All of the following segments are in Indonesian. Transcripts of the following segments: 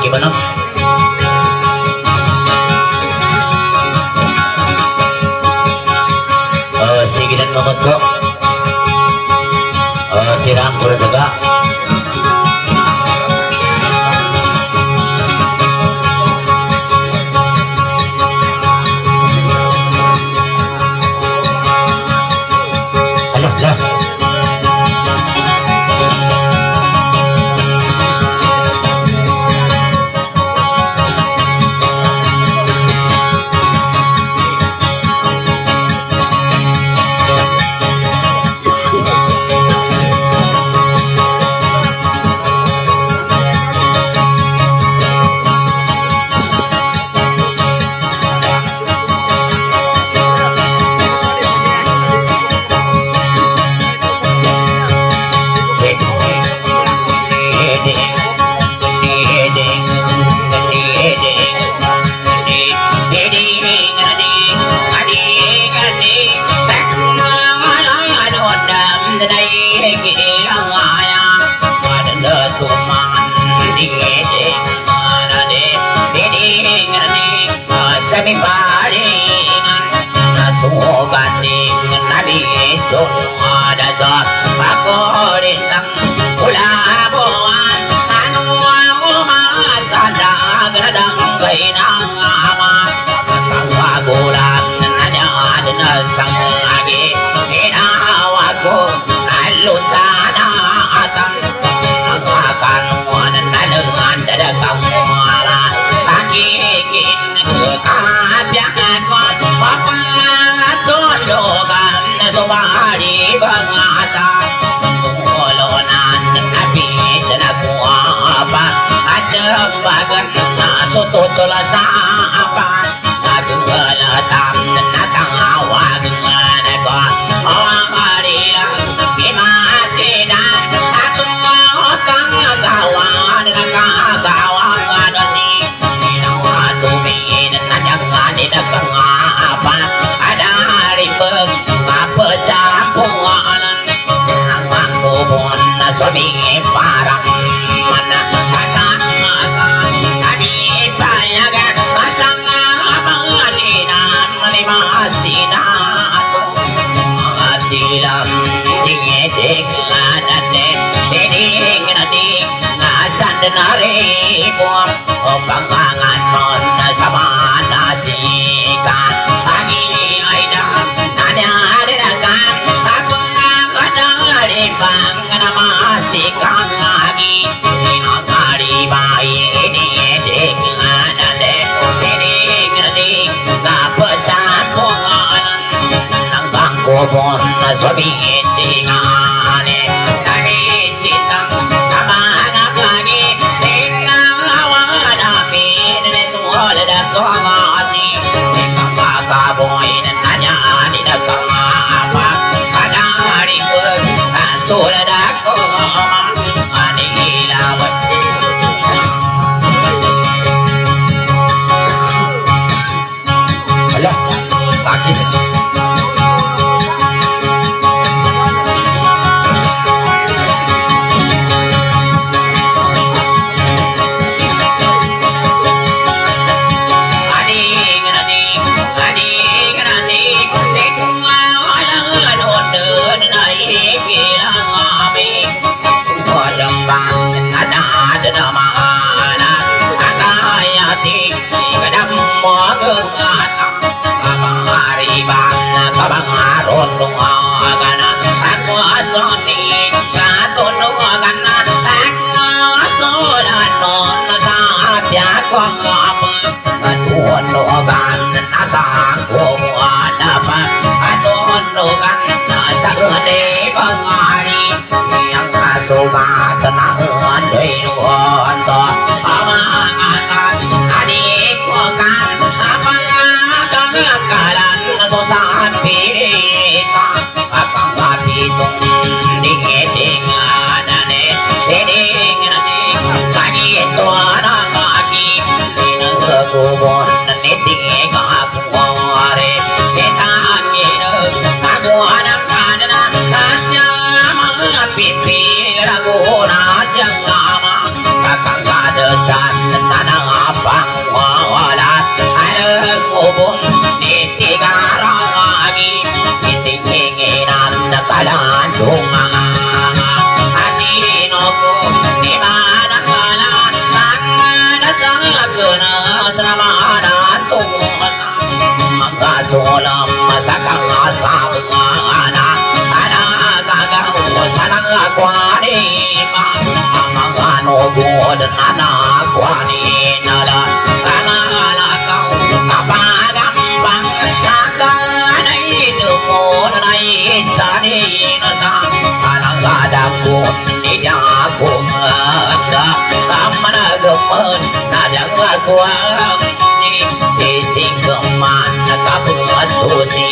gimana? Oh, sige din mo ko. Oh, tirang ko mi pari na suobani na di chonada za pakore nang an anu ma sadagadang baina tutul sa apa nasan na ribo O pangangan mo na sa Pagi ay na sabihin bang ah, arun tung agan ah, ah, Kau ini di singgung mana kau bersusun?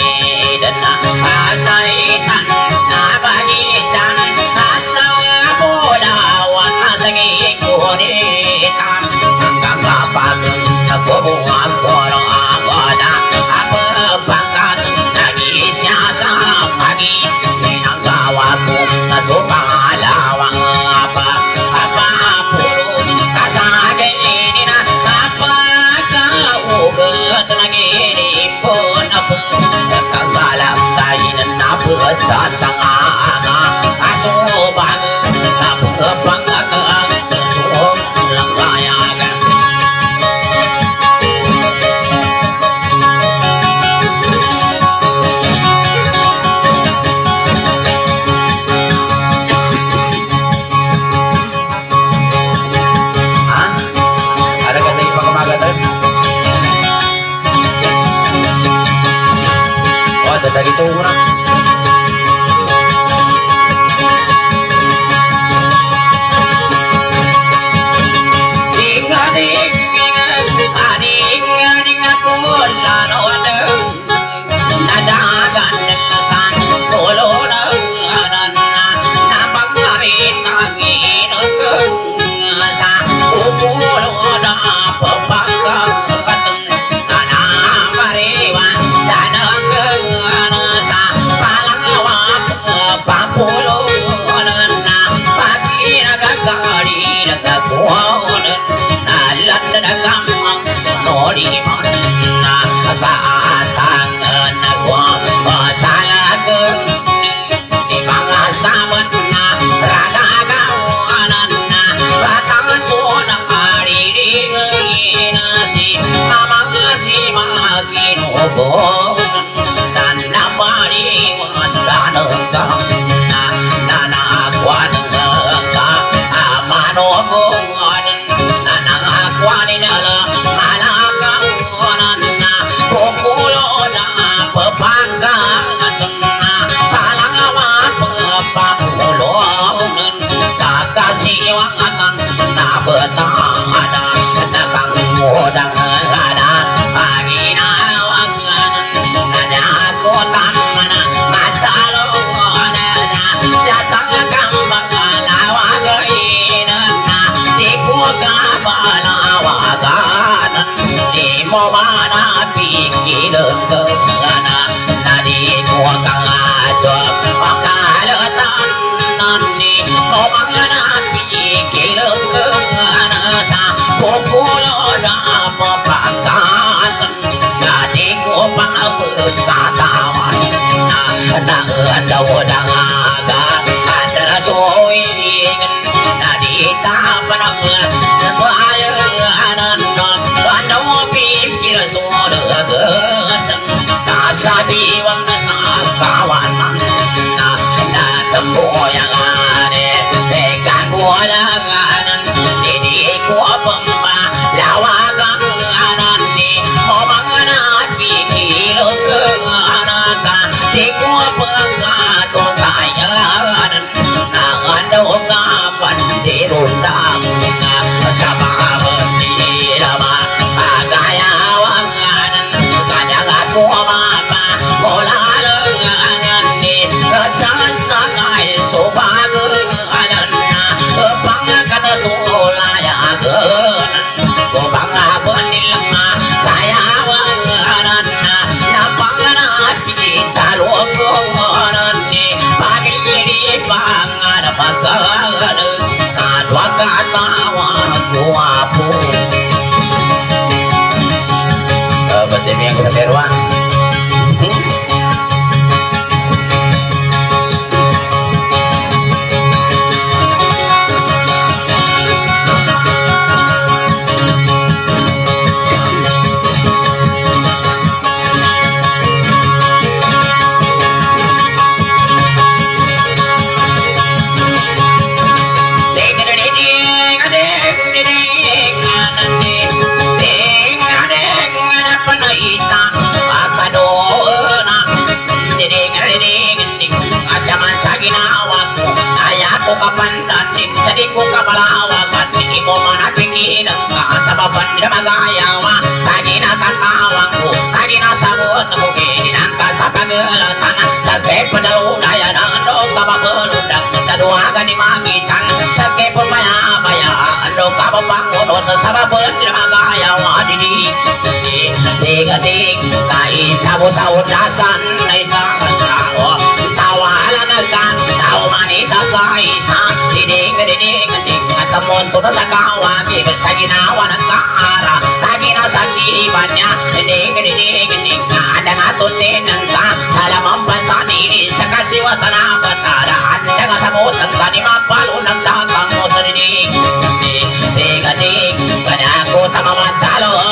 At amon to na sa kawagi Sa ginawa ng kaara Lagi na sa tiliban niya. Didig, didig, didig Ada nga tutinan ka Sa lamang pasanini Sa kasiwatan na batada Ada nga sa butang ka Ni mapalunang sa kamot Didig, didig, didig Kanya ko tamamatalo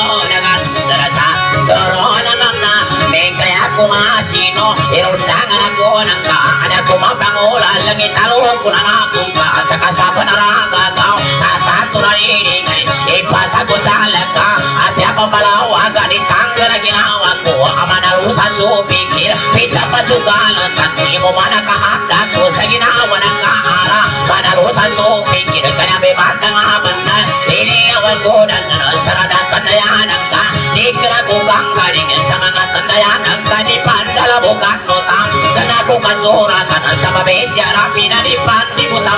Ipasa ko sa laga At yapapalawagan Itangga na ginawa ko Ama na rusan supikir Pizza pa sugalan Tatli mo man nakahanda ko Sa ginawa ng kaara Manarusan supikir Kaya may batang aman na Iniyawan ko na Sarada tandayanan ka Di ka na kukang galing Sa mga tandayanan ka Di pandala bukan mo tam Kana ko kasura ka na Sa mabesya rapi na Di pandi mo sa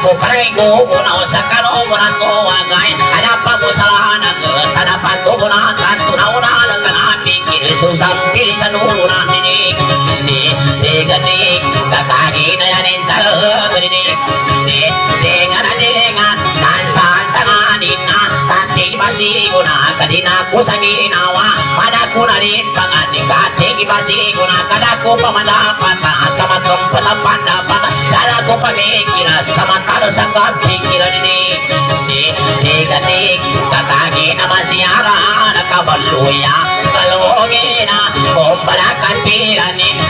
na, dako pa rin ko Una sa kano mo na to agay Hanapa mo sa lanag, tanapan ko na Tanto na una lang ka na pikir Susampili sa nuno na dinig Tigatig, kakani na yanin sa lagod dinig Tanti basigo na, kadina ko sa ginawa Pada ko na rin pangating kating ibasigo na Kada ko pamadapat na sa matong patapan dapat Dala ko pamikira sa matalo sa kapikira ni Tigatig, kakagi na masiyara Nakabaluya, kalugi na Kumbalakan piranin Dinig na dinig, digipin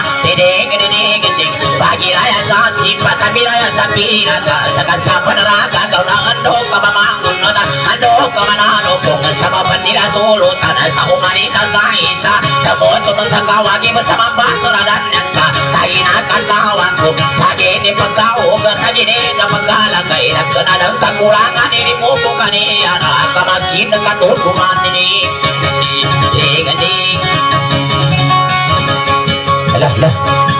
Pagiraya sa sipat Pagiraya sa pinata Sa kasapan na raga Gaw na ando ka mamangon Ando ka manano Kung sa mapandi solo tanah tau manisa sa isa Taboto to sa kawagi bersama basuradan yang ka Tahinakan lawanku Sagi ni pagkaugan na dini na maglalagay Nagkana ng kakulangan ini mo po kaniya Na kamakin ng katutuman ini Gani 来来。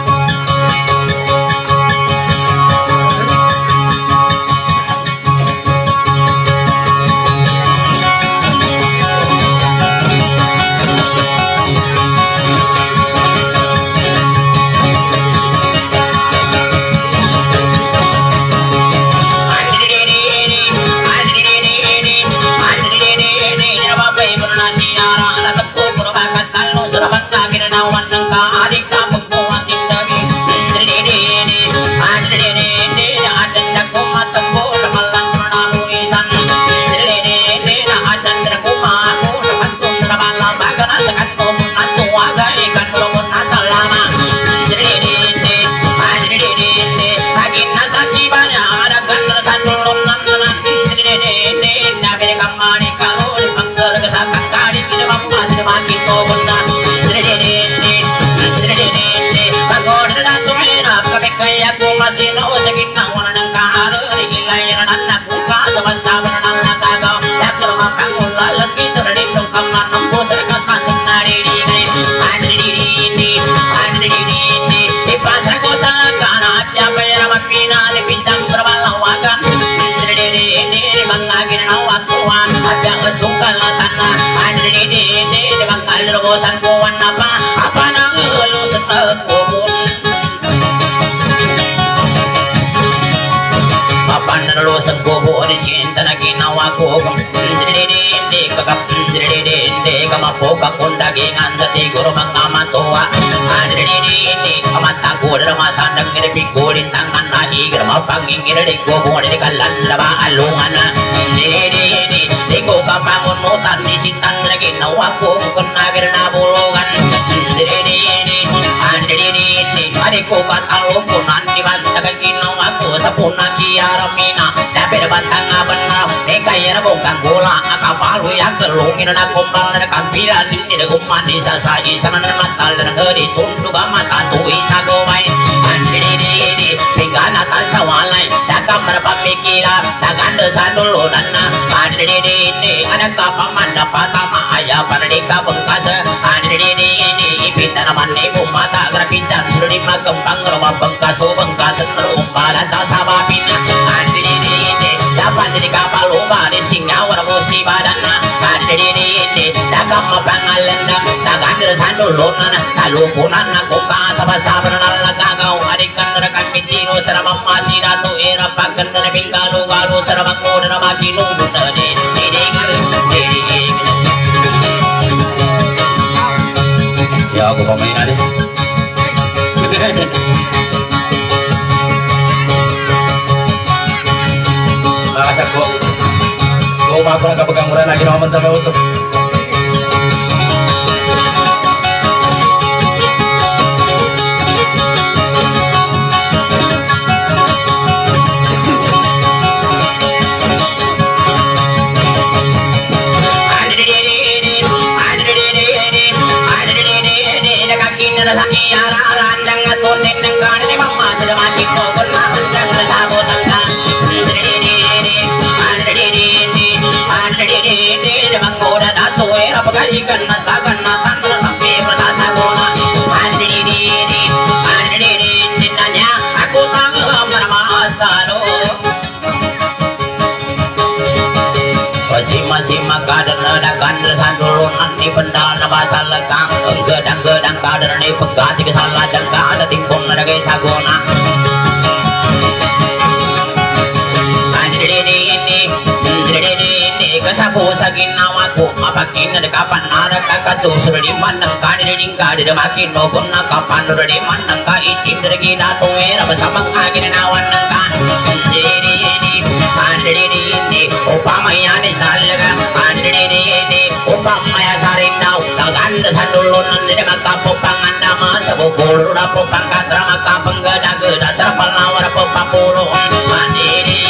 Dindi kakap dindi kamapoka kung dagingan sa tiguro mga matua Dindi kamata ko na masandang inipigulit tangan na igar mapangingirilig ko buwan kalan laba alungan Dindi di ko kapangun mutan di sintan na ginawa ko kung nagir na bulungan Dindi Dindi Adik ko na bukang gula Akapalo yang kelungin na kumbang na kampira Hindi na kumandi sa saji Sana na matal na Tundog ang mata tuwi sa gaway Andidi Tinggal na tan sa walay Dakam na pamikira Daganda sa dulunan na Andidi Anak ka pamanda patama Aya para di ka bengkas Andidi Ipinda naman ni bumata Grapitan sudah di magkembang Rumah bengkas bengkas Terumpalan sa sabapin Andidi pandiri kapal lupa di singa war musi badana pandiri di ini dagang mapangal lenda dagang dersan dulu nana kalau punan aku bahasa bahasa berenang kau adik kandara kamiti no serabam masih ratu era pakan dan bingkalu galu serabam kau dan bagi nunggu tadi ini Ya aku pemain ada. Kung ako na kapag ang mura na kader sandulu nanti benda na basal lekang Gedang-gedang kader ni pegati kesalah dan kada timpun gay sagona Kasabu sa ginawa ko Mapakin na kapan nara kakatu Suradi man ng kaniring kadi Makin mo kung nakapan Suradi man ng kaitim Dari ginato era Masamang agin nawan ng kan Andiri upamaya ni salaga andiri kaganda sa dulon ni magkapupang andama sa bukul na pupang katra magkapanggada gada sa palawar pupapulo andiri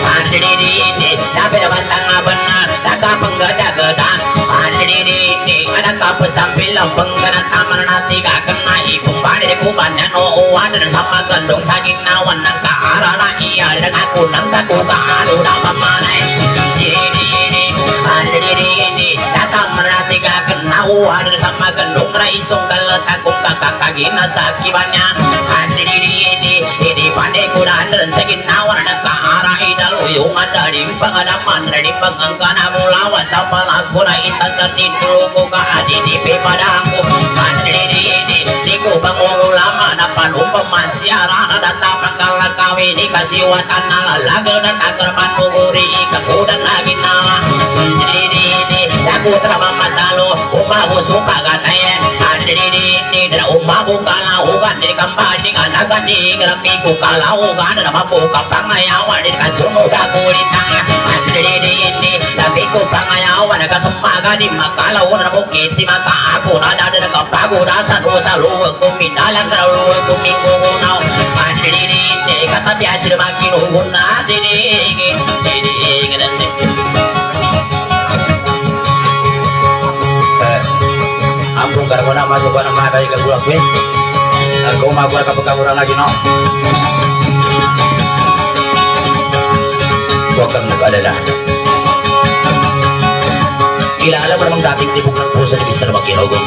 andiri dapat bantang abana nakapanggada gada na kapag sambil lambang ka na tama na tiga kena ibong bali ko banyan o uwan na sa magandong sa ginawan ng kaarara iya na ako ng kakukaano na pamalay tiga dari sama gendong raisung kalau takung kakak kaki nasa kibannya. Andiri ini ini pandai kuda dan segin nawar dan ke arah idal uyung ada di pengalaman dari pengangkana mulawan sama lagu na intan tertidur muka adi di padaku andiri ini diku bangun ulama dapat umpaman siaran ada tapak kalah kawin dikasih watan ala lagu dan takar panuguri kekudan lagi nawa. Andiri ini aku telah matalo umabu suka ganayan adiri ni dara umabu kala ugan di kambani kana gani grami ku kala ugan dara mabu kapangayawan di kansumu da kulita adiri ni tapi ku pangayawan ka semaga di makala una bukit di maka aku nada dara kapagu rasa dosa lu ku minalang dara lu ku minggu nau adiri ni kata biasa makin uguna adiri mana masuk ke nama dari ke bulan kuih aku mau buat kabur lagi no. Bukan muka adalah Ila alam memang dating tibuk ng puso ni Mr. Makinogong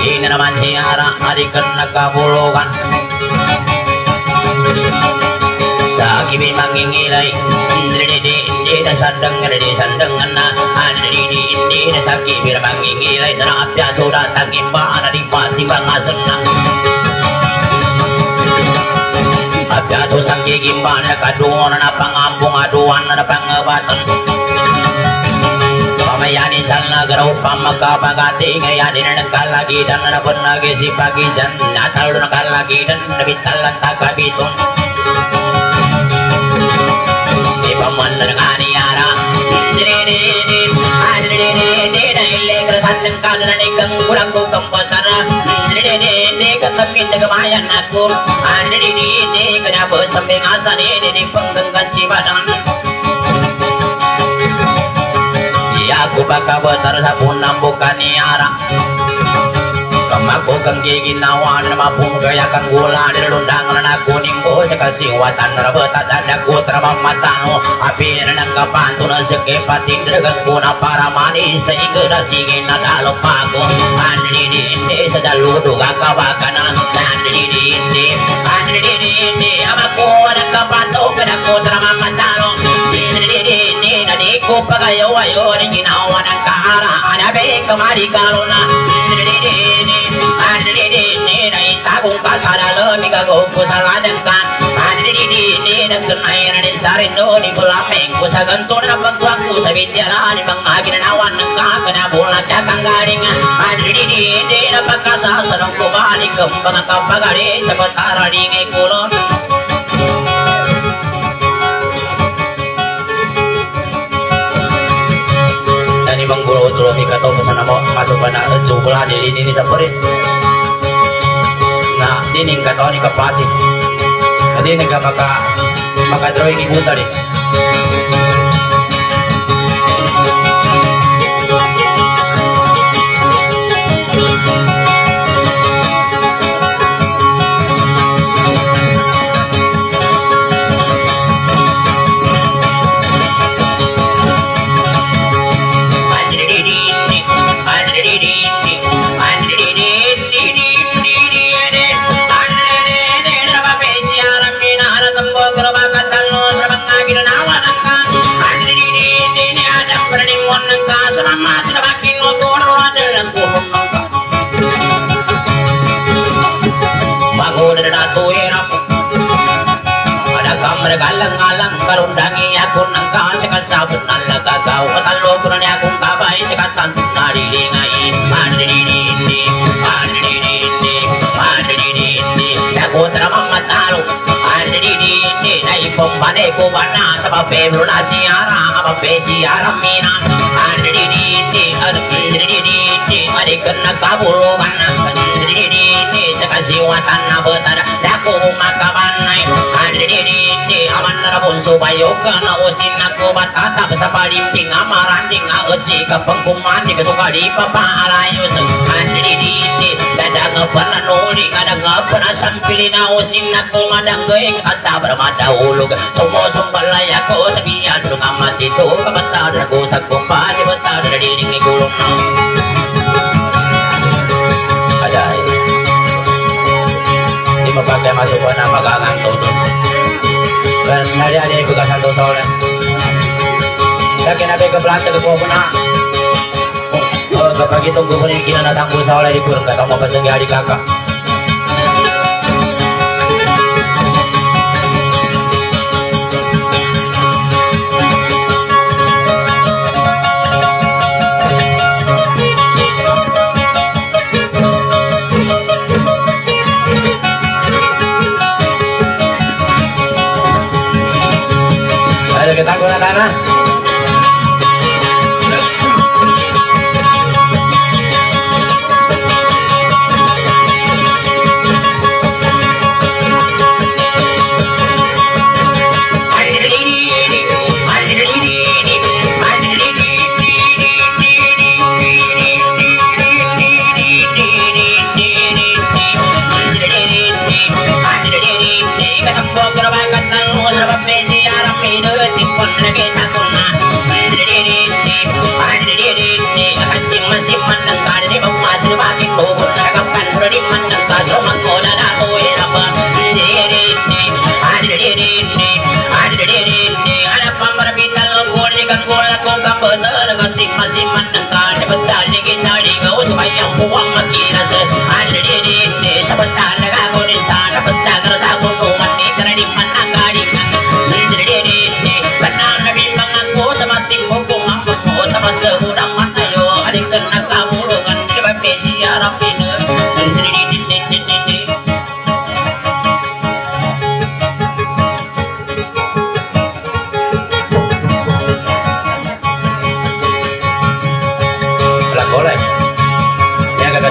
kagi naman siara adikan nakabulukan sa kibi di di indi na di sandang na di indi na sa kibi mangingilay. Apya surat na di pati bangasan na. Abya to sang gigimba na kaduan na pangambong aduan na pangabatan यानी चलना करो पम का बगा देग यानी नन काला की धन न बन्ना के सिपा की जन ना थड़न काला की धन भी तलन था कभी तुम। देव मन गाने यारा रे रे रे आज रे रे रे नहिले कर सन्न का नने कंगुरा को कंपतन रे रे दे का तमी तक माया ना को आज रे रे रे बस बसमे आसने रे पंगंग Shivanand sabun nambukan niara Kamaku kang giginawa na mapung kaya kang gula Di lundang na kuning ko sa kasiwatan Rabata dada ko tramamatano Api na nagkapanto na sa kepating Dragang ko na para manis Sa igara sige na dalopago Andini hindi sa daludo kakawaka na Andini hindi Andini hindi Amako nagkapanto Kada ko tramamatano Andini hindi Na di ko pagayaw-ayo Ni ginawa ng kaaraan Abe kamari kalona Andini hindi kung kasada mi ka go ko sa ladang kan ani di di di nang kenai na di sare no ni tulong ikaw to sa namo masuk pa na jubla di ini sa parit na dining ka ni ka pasig na di nga maka drawing ibuta di Pergalang alang kalundangi aku nangka sekat sabun nalla kakau Katalo kurani aku kabai sekat tantu nari dingai Mandi dindi, mandi dindi, mandi dindi Aku teramang mataru, mandi dindi Nai pombane kubana sababe bruna siara Ababe siara mina Mandi dindi, mandi dindi Mari kena kaburu mana Mandi dindi, sekasiwa tanah betara Daku makabanai Mandi dindi narabun subayo kana usin aku batata sa palimping amaranding aotsi kapangkuman di kasukali papa alayos adididi dadang pananuli kadang panasampili na usin ako madang goyeng kata bermata ulog sumusumbalay ako sa biyan lungamat ito kabatar ko sa kumpa si batar na diling igulong ada di mapakai masuk na magagang todo dan nari ada sore Kaki nabe ke belakang ke kau na Oh, kapag itong gumanin kinanatang ko sa wala di kurang kata pa sa hari kakak Sara.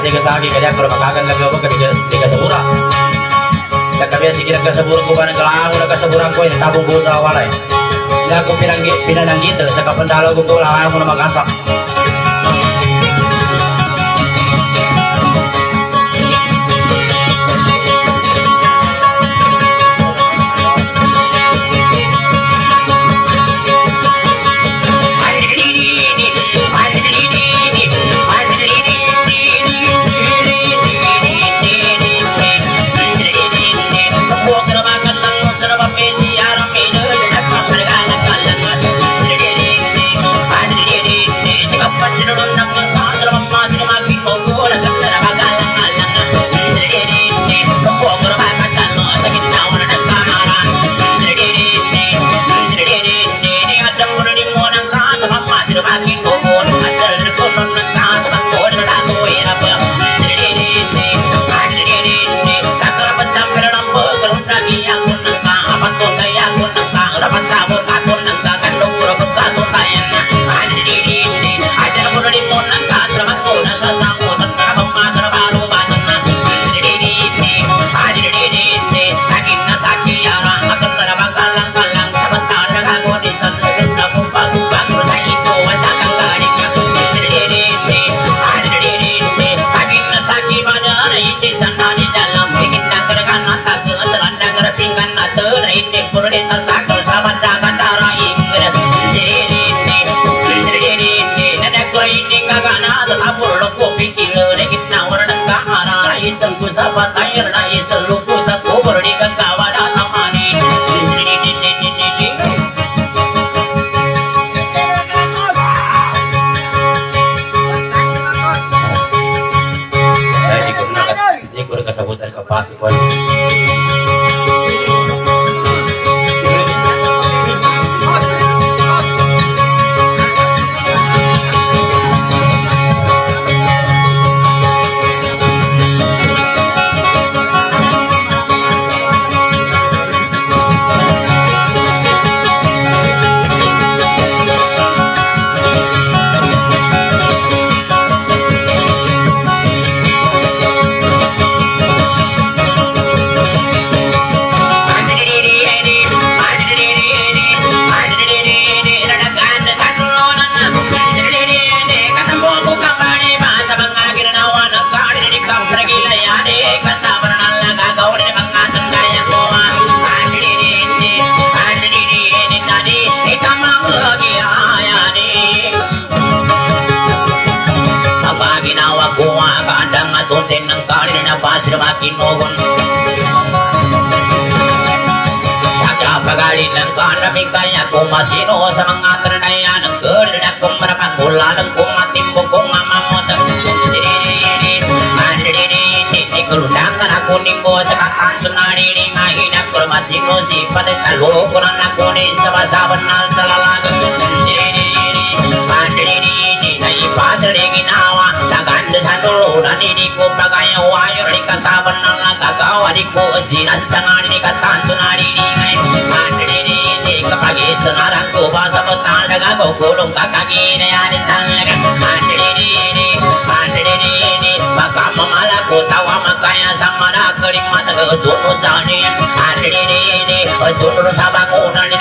Tiga sagi kaya kalau makakan lagi apa ketika tiga sepura saya kaya si kira kesebur ko kan kelang udah keseburan ko ini tabung ko sa walay hindi ako pinanggi pinananggi terus sa kapandalo ko ko lang mo na get a knife. Kinugon Saja pagalin ng kanami kaya kumasino sa mga tranayan Ang gulda kong marapang kulalang kong mamamot Kulundangan ako ni mo sa kakanto na riningahin at kurmasin mo si palit talo ko na nakunin sa basaban na sa lalaga Pandiri na ipasa rin ginawa Naganda sa dulo na nini ko kasaban ng nagagawa Di ko sinan sa nga ni katanto na riningay Pandiri kapag isanarang ko Baka mamalaku tawa makaya sama na keling mata ke jono jani Pandiri Jono sa bangunan di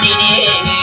Tini Alah,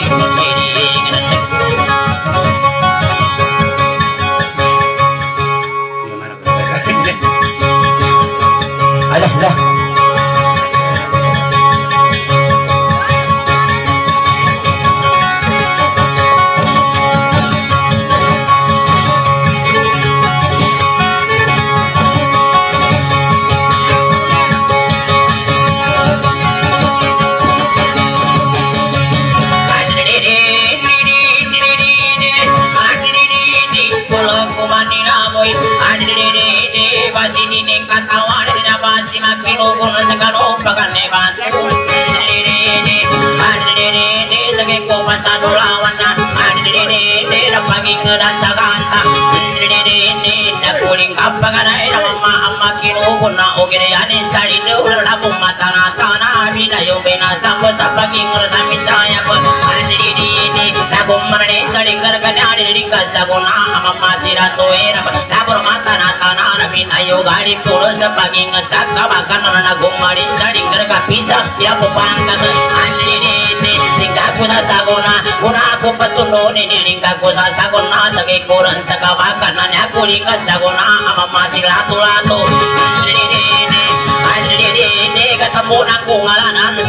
kar ka pisa ya po pangka ani di di di tingka kusa sagona kuna ko patuno ni di tingka kusa sagona sage koran sakawakan na nya kuringa sagona amma sira to lato ketemu nangku ngalanan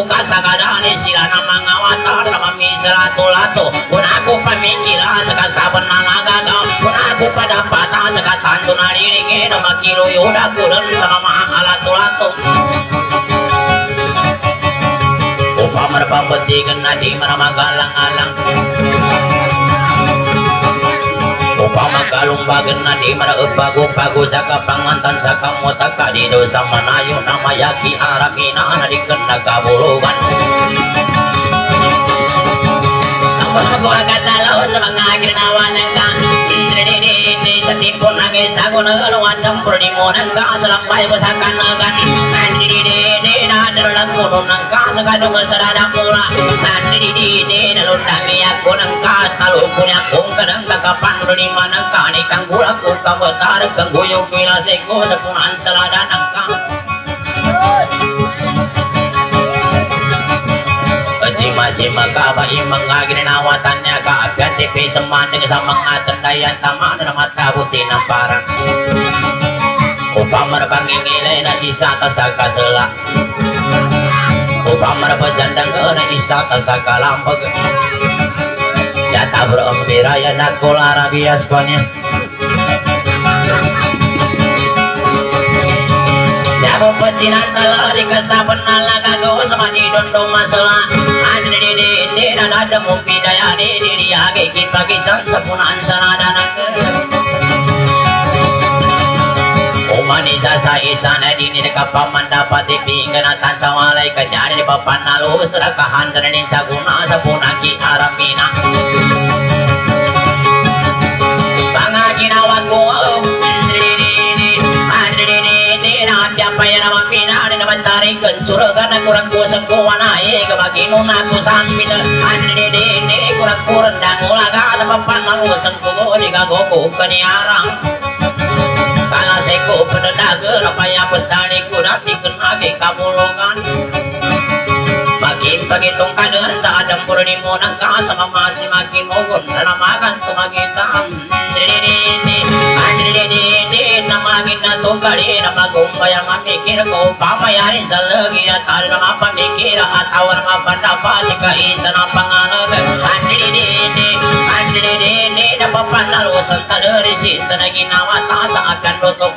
Kasagadani sila na mga watar na mamisira tulato. Kung ako pamikira sa kasaban na nagagaw Kung ako padapata sa katanto na riringin na makiruyoda kulan sa mga alatulato Upamar pambetikan nadi maramagalang-alang Upama kalumbagan nadi maraupago-pago Saka pangantan sa kamota kadido sa manayo na mayaki aramina nadikan nagkabulugan Ang mga agad dalaw sa mga ginawa ng kang Hindi sa tipo nag-isago na galuan ng purnimo ng kasalambay ko sa kanagan Hindi na dalalang kuno ng kasagadong sa dadakula Hindi na lundami ako ng katalo ko niya kung kanang kakapanro ni manang kani kang gulak ko kabatar kang guyong kilase ko sa punan sa lada ng kang Kasi masih magkaba imang na matabuti ng parang Upang marapangingilay na isa ka sa Upang marapajandang ka na isa ka sa kalambag Yata bro biraya na kulara bias ko niya Yabo pacinan talari kasaban na lagagawa sa manidondong masalah Ani di di di na nada mo bidaya di di di age kahandar ni sa guna sa punang ki aramina Mga ginawa ko Napaya naman pinali naman tarikan Suragan na kurang kusang kuwa na eh Kamagino na di di kurang kurang Dangula ka na papanarusang kugo Di ka ko kaniarang Kala seko penadaga Napaya petani kuda Dikenagi kamulungan. Makin pagitong kanan sa adang purni mo ng kasa mamasi makin ugon Nalamagan kumagitan Didididi Didididi na na sukali na magumpay ang mamikir ko Pamayarin sa lagi at al na mapamikir At awar mapandapat ka isa ng pangalag Didididi na sa talarisin Na ginawa ta sa akan luto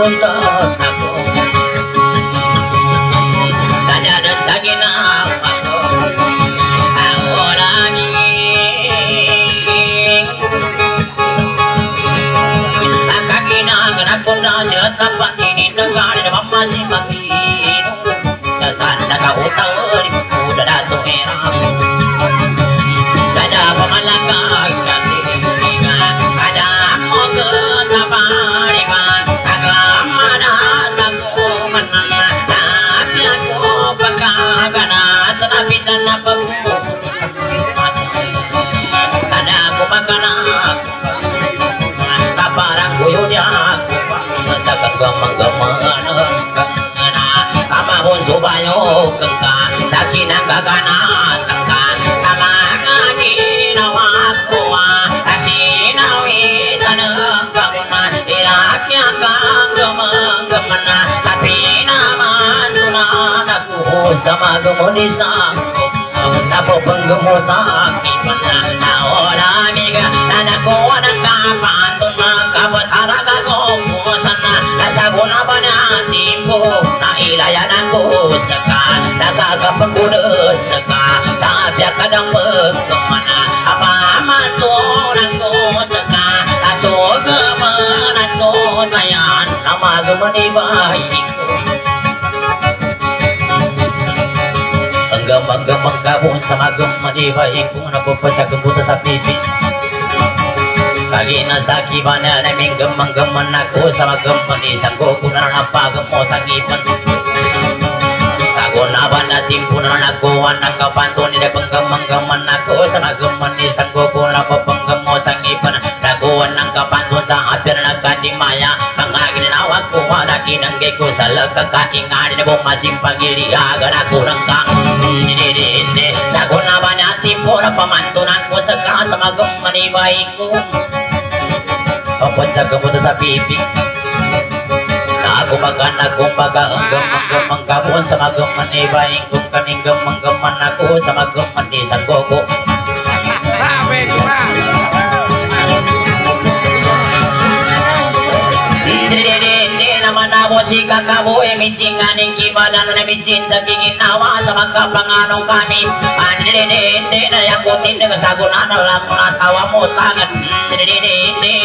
pronta magamanibayin kung napapasa kebuta sa pipi Kagi na sa kibana naming gamang-gaman ako sa magaman isang ko kung nanapagam mo sa kipan Sago na ba na timpo na nakuha ng kapanto nila panggamang-gaman ako sa magaman isang ko kung napapanggam mo sa ngipan Nakuha ng kapanto sa apir na kadimaya Mga ginawag ko na pamantunan ko sa kasa magamanibay ko Kapag sa kabuta sa pipi Na kung baga ang gamang-gamang kabon sa magamanibay kung kaning gamang-gaman ako sa magaman isang gogo naman ako si kakabo e mincing aning kibadan na mincing daging inawa sa magkapanganong kami hindi na yakutin na kasagunan na lang na tawa mo tangan hindi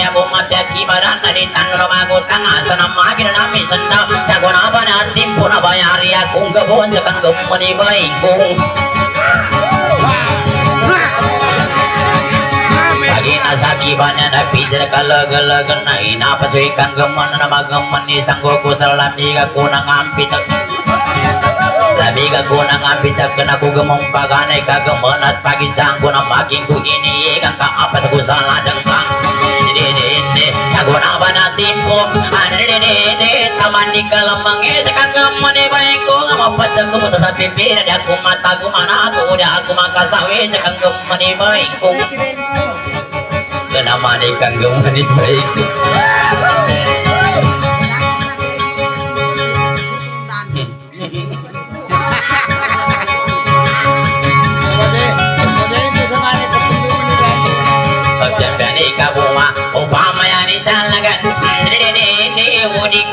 na bumapyag kibadan na ditan ramago tanga sa namagin na namin sanda Saguna ba na timpo na bayari akong gabon sa kanggong manibay kong Lagi nasaki banyak na pijar kalag-kalag na inapasuy kang gaman na magaman ni sanggo sa lami ka kunang ampit Lami ka kunang ampit sa kana ko gamong paganay kagaman at pagisang ko na maging ko ini kang kaapas ko sa ladang ka Hindi hindi sa guna ba natin timpo Ane de de de taman di kalamang e Sakang mani baik ko sa kumuta sa pipira Di ako matago manako Di ako makasawi Sakang mani baik ko Kenapa di kanggo mani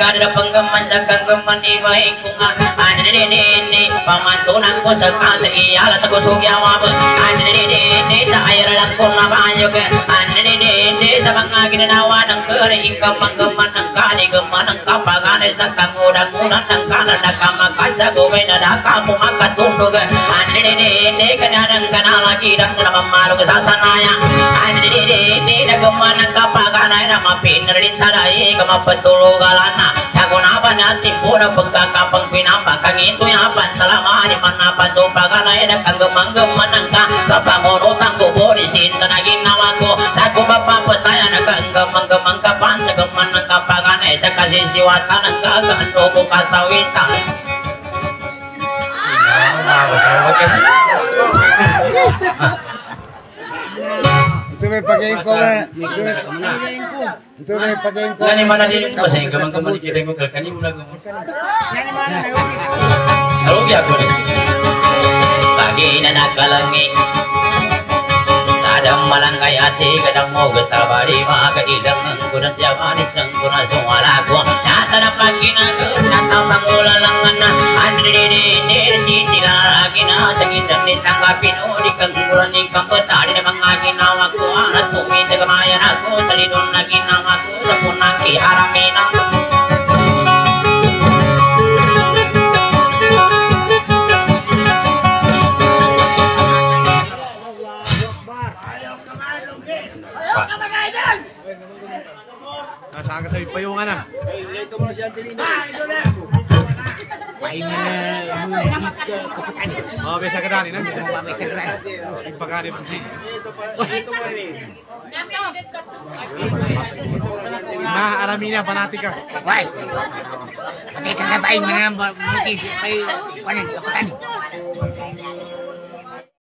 Dede Udi kada penggeman sa kanggeman ibaik ko nga Dede Pamantunan ko sa kasa Iyala ta ko sugyawab Dede Sa air lang ko na bayog Dede Sa mga ginanawa ng kare Ikaw manggeman ng kani Geman ng kapaganay sa kangudan-ngudan ng kanan Nakamakan sa gumay na nakamu makatundog Dede Kanadang kanalaki Dan namamalog sa sanaya Dede Nagaman ng kapaganay na mapinarintarayi Kamapatulugalana Sagunapan natin pura pagkakapang pinapakang ito yapan Salamani man na patupaganay Nagkanggaman-gaman ng ka Kapangunutan ko borisin na ginawa ko Naku mapapatayan Nagkanggaman-gaman kapan Sa gaman ng kapaganay Sa kasisiwatan ng kagano ko kasawitan Ito may pagayin ko na. Ito may pagayin ko. Pagayin ko. Gani mana diri ko sa gaman-gaman kira ko kani mo lang Yan mana nahugi ko. Narugi ako rin. Pagi na nakalangi. Nadang malangay ate kadang mo gatabari mga kailang ng kunat siya manis ng kunat sumala ko. Nata na pagkinagot na tamang ulalangan na. Andri ni si tilaragi na sa gindang ni tanggapin o di kang kuran ni kang patari na mga ginawa ko. Alat tumita kamayan ako sa lidon na ginawa ko sa punang kiaramin ako. Nasaan ka sa ipayungan na? Ito mo si Angelina. Ay na mga kapatan. Oh, bisa ka dani na. May sagran. Ipakari po. Na, aramina, panati ka. Why? Pati kagabay mo na mga mutis ay kanan kapatan.